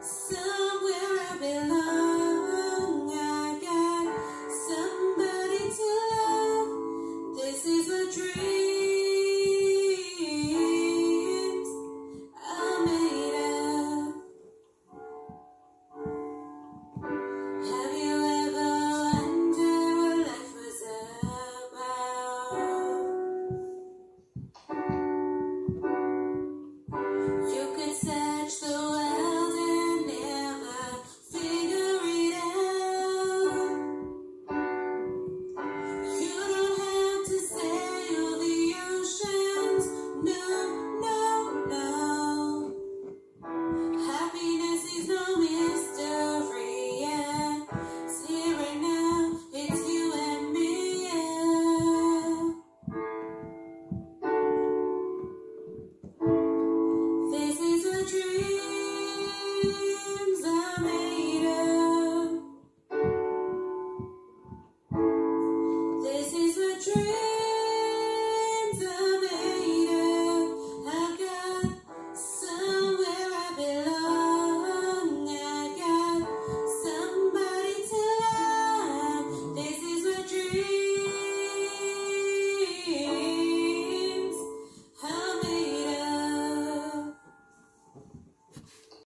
So